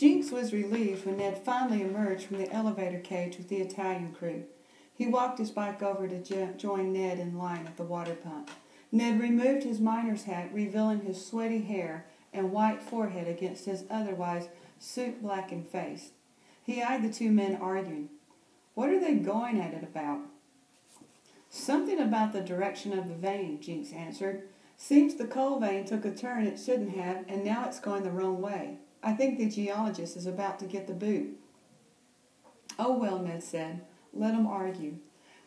Jinx was relieved when Ned finally emerged from the elevator cage with the Italian crew. He walked his bike over to join Ned in line at the water pump. Ned removed his miner's hat, revealing his sweaty hair and white forehead against his otherwise soot blackened face. He eyed the two men arguing. What are they going at it about? Something about the direction of the vein, Jinx answered. Seems the coal vein took a turn it shouldn't have, and now it's going the wrong way. I think the geologist is about to get the boot. Oh, well, Ned said. Let 'em argue.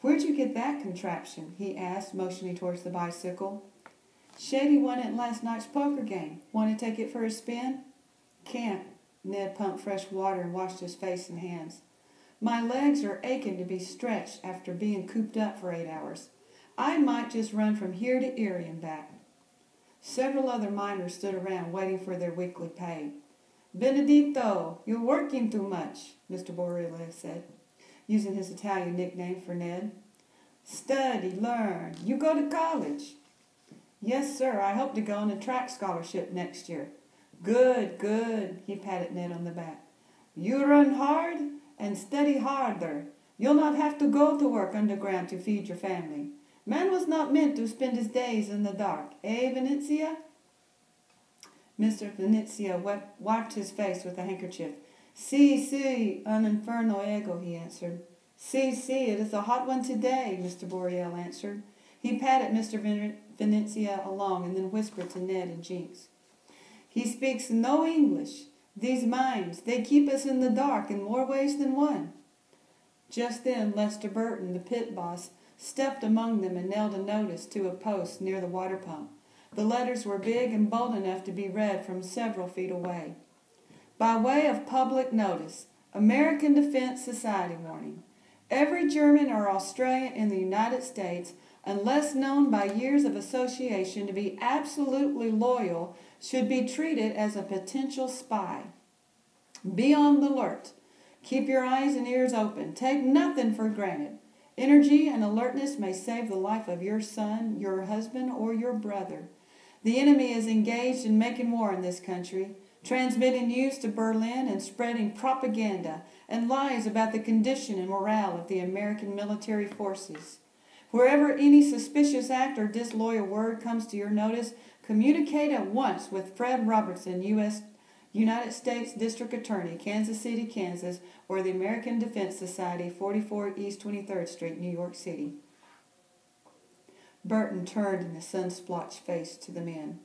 Where'd you get that contraption? he asked, motioning towards the bicycle. Shady won it last night's poker game. Want to take it for a spin? Can't. Ned pumped fresh water and washed his face and hands. My legs are aching to be stretched after being cooped up for eight hours. I might just run from here to Erie and back. Several other miners stood around waiting for their weekly pay. Benedito, you're working too much, Mr. Borrelli said, using his Italian nickname for Ned. Study, learn. You go to college. Yes, sir. I hope to go on a track scholarship next year. Good, good. He patted Ned on the back. You run hard and study harder. You'll not have to go to work underground to feed your family. Man was not meant to spend his days in the dark, eh, Venezia? Mr. Venezia wiped his face with a handkerchief. Si, si, un inferno ego, he answered. Si, si, it is a hot one today, Mr. Borelli answered. He patted Mr. Venezia along and then whispered to Ned and Jinx. He speaks no English. These mines, they keep us in the dark in more ways than one. Just then, Lester Burton, the pit boss, stepped among them and nailed a notice to a post near the water pump. The letters were big and bold enough to be read from several feet away. By way of public notice, American Defense Society warning. Every German or Austrian in the United States, unless known by years of association to be absolutely loyal, should be treated as a potential spy. Be on the alert. Keep your eyes and ears open. Take nothing for granted. Energy and alertness may save the life of your son, your husband, or your brother. The enemy is engaged in making war in this country, transmitting news to Berlin and spreading propaganda and lies about the condition and morale of the American military forces. Wherever any suspicious act or disloyal word comes to your notice, communicate at once with Fred Robertson, U.S. United States District Attorney, Kansas City, Kansas, or the American Defense Society, 44 East 23rd Street, New York City. Burton turned in the sun-splotched face to the men.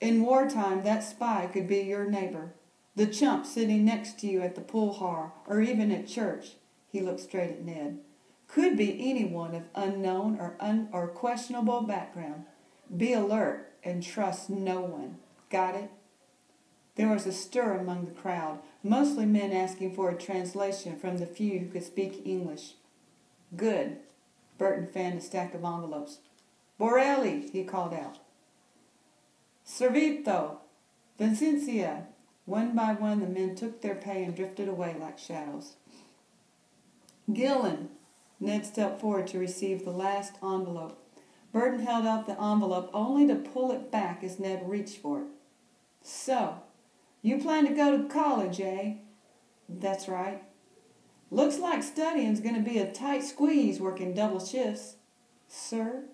In wartime, that spy could be your neighbor, the chump sitting next to you at the pool hall or even at church. He looked straight at Ned. Could be anyone of unknown or, un- or questionable background. Be alert and trust no one. Got it? There was a stir among the crowd, mostly men asking for a translation from the few who could speak English. Good. Burton fanned a stack of envelopes. Borelli, he called out. Servito, Vincencia. One by one, the men took their pay and drifted away like shadows. Gillen. Ned stepped forward to receive the last envelope. Burton held out the envelope only to pull it back as Ned reached for it. So, you plan to go to college, eh? That's right. Looks like studying's going to be a tight squeeze working double shifts. Sir?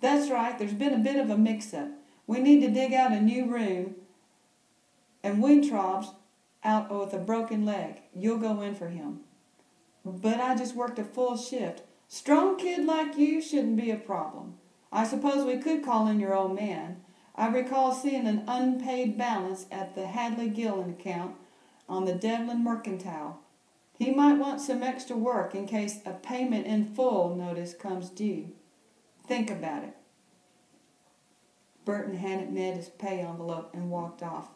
That's right, there's been a bit of a mix up. We need to dig out a new room, and Weintraub's out with a broken leg. You'll go in for him. But I just worked a full shift. Strong kid like you shouldn't be a problem. I suppose we could call in your old man. I recall seeing an unpaid balance at the Hadley Gillen account on the Devlin Mercantile. He might want some extra work in case a payment in full notice comes due. Think about it. Burton handed Ned his pay envelope and walked off.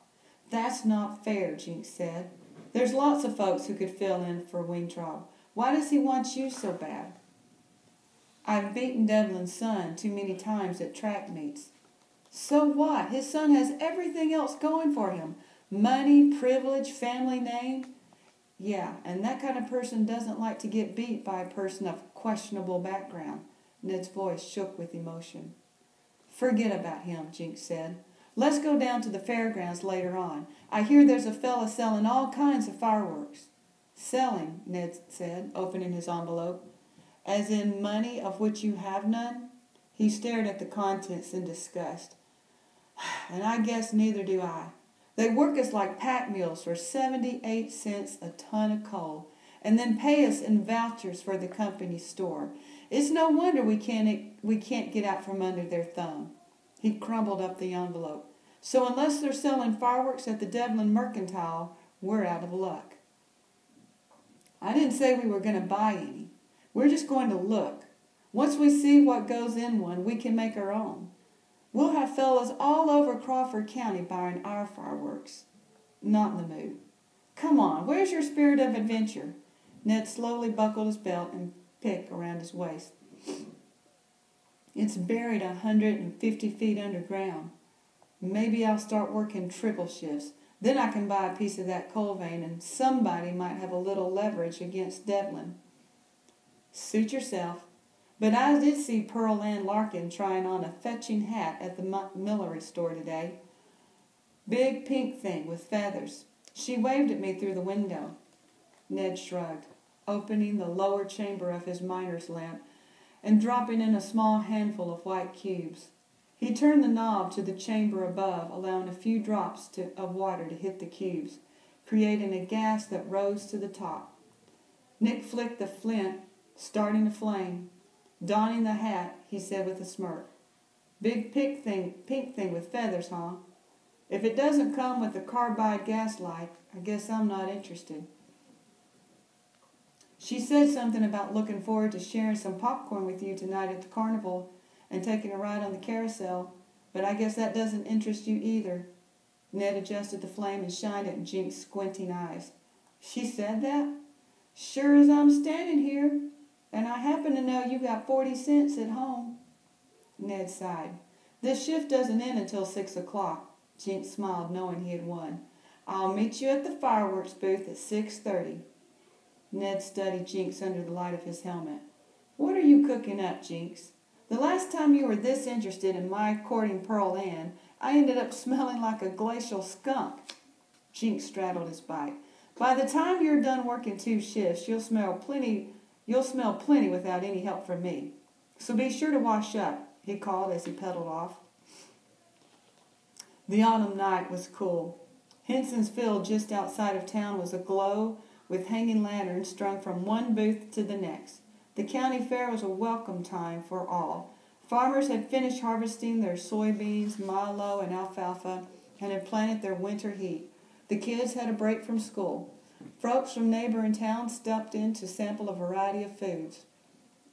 That's not fair, Jinx said. There's lots of folks who could fill in for Weintraub. Why does he want you so bad? I've beaten Devlin's son too many times at track meets. So what? His son has everything else going for him money, privilege, family name. Yeah, and that kind of person doesn't like to get beat by a person of questionable background. Ned's voice shook with emotion. Forget about him, Jinx said. Let's go down to the fairgrounds later on. I hear there's a fella selling all kinds of fireworks. Selling, Ned said, opening his envelope. As in money of which you have none? He stared at the contents in disgust. And I guess neither do I. They work us like pack mules for 78 cents a ton of coal and then pay us in vouchers for the company store. It's no wonder we can't, we can't get out from under their thumb. He crumbled up the envelope. So unless they're selling fireworks at the Devlin Mercantile, we're out of luck. I didn't say we were going to buy any. We're just going to look. Once we see what goes in one, we can make our own. We'll have fellows all over Crawford County buying our fireworks. Not in the mood. Come on, where's your spirit of adventure? Ned slowly buckled his belt and pick around his waist. It's buried a hundred and fifty feet underground. Maybe I'll start working triple shifts. Then I can buy a piece of that coal vein and somebody might have a little leverage against Devlin. Suit yourself. But I did see Pearl Ann Larkin trying on a fetching hat at the millinery store today. Big pink thing with feathers. She waved at me through the window. Ned shrugged, opening the lower chamber of his miner's lamp and dropping in a small handful of white cubes. He turned the knob to the chamber above, allowing a few drops to, of water to hit the cubes, creating a gas that rose to the top. Nick flicked the flint, starting a flame. Donning the hat, he said with a smirk, Big pink thing, pink thing with feathers, huh? If it doesn't come with a carbide gas light, I guess I'm not interested. She said something about looking forward to sharing some popcorn with you tonight at the carnival and taking a ride on the carousel, but I guess that doesn't interest you either. Ned adjusted the flame and shined in Jinx's squinting eyes. She said that? Sure as I'm standing here, and I happen to know you got forty cents at home. Ned sighed. This shift doesn't end until six o'clock. Jink smiled, knowing he had won. I'll meet you at the fireworks booth at six thirty. Ned studied Jinx under the light of his helmet. What are you cooking up, Jinx? The last time you were this interested in my courting Pearl Ann, I ended up smelling like a glacial skunk. Jinx straddled his bike. By the time you're done working two shifts, you'll smell plenty you'll smell plenty without any help from me. So be sure to wash up, he called as he pedaled off. The autumn night was cool. Henson's Field just outside of town was aglow with hanging lanterns strung from one booth to the next. The county fair was a welcome time for all. Farmers had finished harvesting their soybeans, milo, and alfalfa and had planted their winter heat. The kids had a break from school. Folks from neighboring towns stopped in to sample a variety of foods.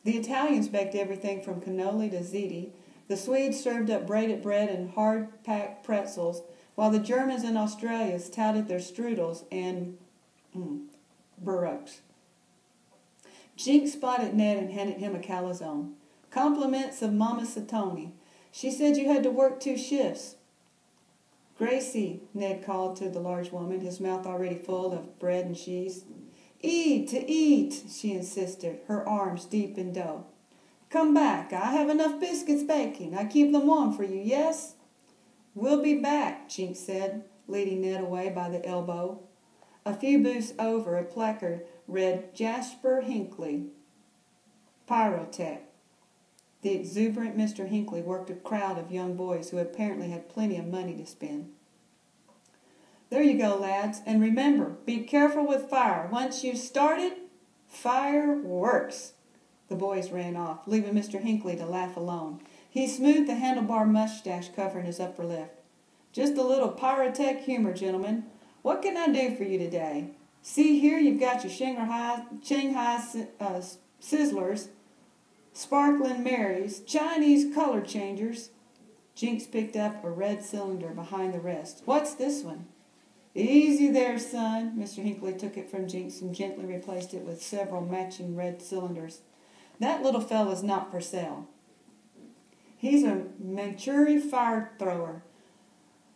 The Italians baked everything from cannoli to ziti. The Swedes served up braided bread and hard-packed pretzels, while the Germans and Austrians touted their strudels and mm, Burroughs. Jinx spotted Ned and handed him a calzone. Compliments of Mama Satoni. She said you had to work two shifts. Grazie, Ned called to the large woman, his mouth already full of bread and cheese. Eat to eat, she insisted, her arms deep in dough. Come back. I have enough biscuits baking. I keep them warm for you, yes? We'll be back, Jinx said, leading Ned away by the elbow. A few booths over, a placard read Jasper Hinckley, Pyrotech. The exuberant Mr. Hinckley worked a crowd of young boys who apparently had plenty of money to spend. There you go, lads. And remember, be careful with fire. Once you've started, fire works. The boys ran off, leaving Mr. Hinckley to laugh alone. He smoothed the handlebar mustache covering his upper lip. Just a little pyrotech humor, gentlemen. What can I do for you today? See here, you've got your Shanghai, Shanghai uh, sizzlers, sparkling Marys, Chinese color changers. Jinx picked up a red cylinder behind the rest. What's this one? Easy there, son. Mr. Hinckley took it from Jinx and gently replaced it with several matching red cylinders. That little fellow's not for sale. He's a Manchuri fire thrower.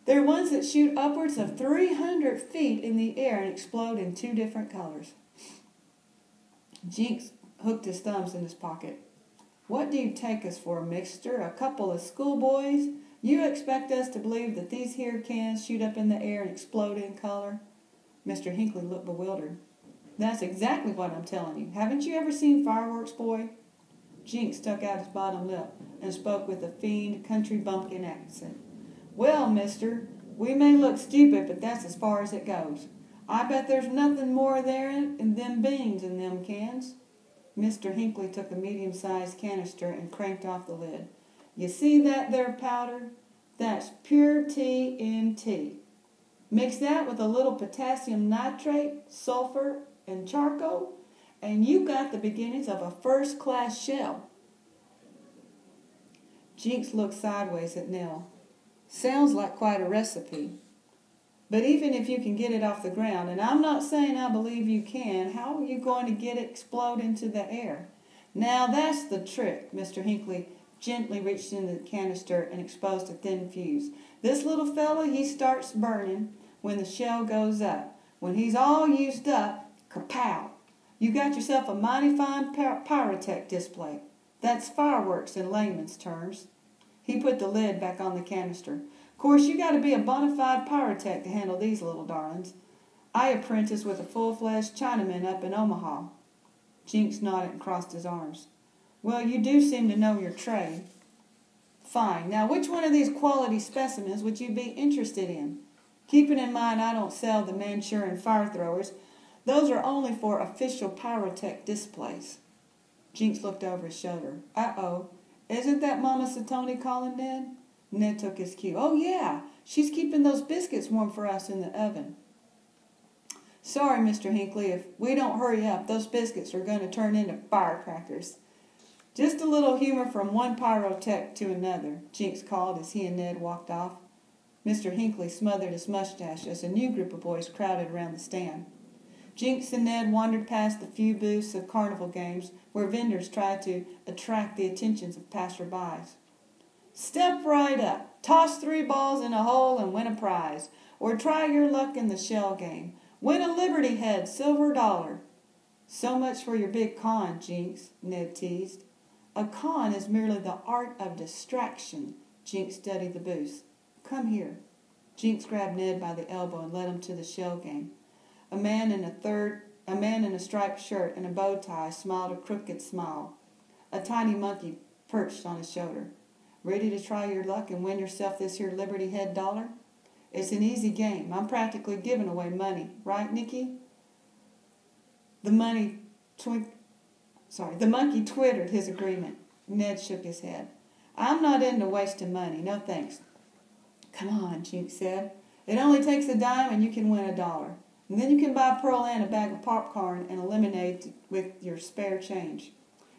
They're ones that shoot upwards of 300 feet in the air and explode in two different colors. Jinx hooked his thumbs in his pocket. What do you take us for, Mister? A couple of schoolboys? You expect us to believe that these here cans shoot up in the air and explode in color? Mr. Hinckley looked bewildered. That's exactly what I'm telling you. Haven't you ever seen fireworks, boy? Jinx stuck out his bottom lip and spoke with a fiend country bumpkin accent. Well, mister, we may look stupid, but that's as far as it goes. I bet there's nothing more there in them beans in them cans. Mr. Hinckley took a medium-sized canister and cranked off the lid. You see that there powder? That's pure TNT. Mix that with a little potassium nitrate, sulfur, and charcoal, and you got the beginnings of a first-class shell. Jinx looked sideways at Nell. Sounds like quite a recipe. But even if you can get it off the ground, and I'm not saying I believe you can, how are you going to get it explode into the air? Now that's the trick. Mr. Hinckley gently reached into the canister and exposed a thin fuse. This little fellow, he starts burning when the shell goes up. When he's all used up, kapow! You got yourself a mighty fine pyrotech display. That's fireworks in layman's terms. He put the lid back on the canister. Course, you got to be a bona fide pyrotech to handle these little darlings. I apprenticed with a full-fledged Chinaman up in Omaha. Jinx nodded and crossed his arms. Well, you do seem to know your trade. Fine. Now, which one of these quality specimens would you be interested in? Keeping in mind I don't sell the Manchurian fire throwers, those are only for official pyrotech displays. Jinx looked over his shoulder. Uh-oh. Isn't that Mama Satoni calling Ned? Ned took his cue. Oh, yeah. She's keeping those biscuits warm for us in the oven. Sorry, Mr. Hinckley, if we don't hurry up, those biscuits are going to turn into firecrackers. Just a little humor from one pyrotech to another, Jinx called as he and Ned walked off. Mr. Hinckley smothered his mustache as a new group of boys crowded around the stand. Jinx and Ned wandered past the few booths of carnival games where vendors tried to attract the attentions of passerbys. Step right up, toss three balls in a hole and win a prize, or try your luck in the shell game. Win a Liberty Head silver dollar. So much for your big con, Jinx, Ned teased. A con is merely the art of distraction, Jinx studied the booths. Come here. Jinx grabbed Ned by the elbow and led him to the shell game. A man in a third a man in a striped shirt and a bow tie smiled a crooked smile. A tiny monkey perched on his shoulder. Ready to try your luck and win yourself this here Liberty Head dollar? It's an easy game. I'm practically giving away money, right, Nicky? The money twink sorry, the monkey twittered his agreement. Ned shook his head. I'm not into wasting money, no thanks. Come on, Jinx said. It only takes a dime and you can win a dollar. And then you can buy Pearl Ann a bag of popcorn and a lemonade with your spare change.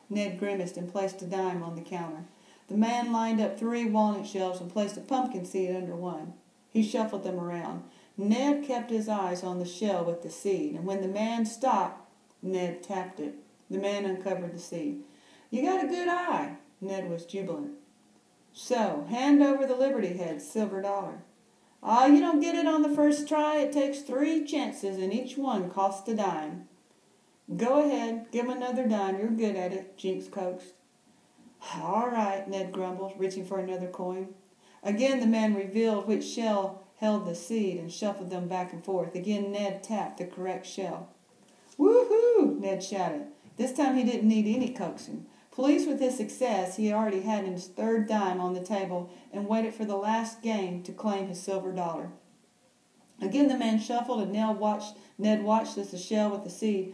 Ned grimaced and placed a dime on the counter. The man lined up three walnut shells and placed a pumpkin seed under one. He shuffled them around. Ned kept his eyes on the shell with the seed, and when the man stopped, Ned tapped it. The man uncovered the seed. You got a good eye. Ned was jubilant. So, hand over the Liberty Head silver dollar. Ah, you don't get it on the first try. It takes three chances, and each one costs a dime. Go ahead, give another dime. You're good at it, Jinx coaxed. All right, Ned grumbled, reaching for another coin. Again, the man revealed which shell held the seed and shuffled them back and forth. Again, Ned tapped the correct shell. Woohoo! Ned shouted. This time he didn't need any coaxing. Pleased with his success, he already had his third dime on the table and waited for the last game to claim his silver dollar. Again the man shuffled and Ned watched, Ned watched as the shell with the seed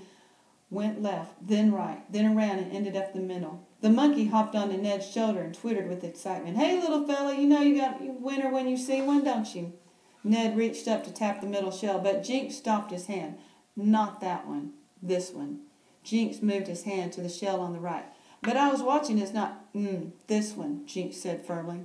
went left, then right, then around and ended up the middle. The monkey hopped onto Ned's shoulder and twittered with excitement. Hey, little fella, you know you got a winner when you see one, don't you? Ned reached up to tap the middle shell, but Jinx stopped his hand. Not that one. This one. Jinx moved his hand to the shell on the right. But I was watching It's not, mm, this one, Jinx said firmly.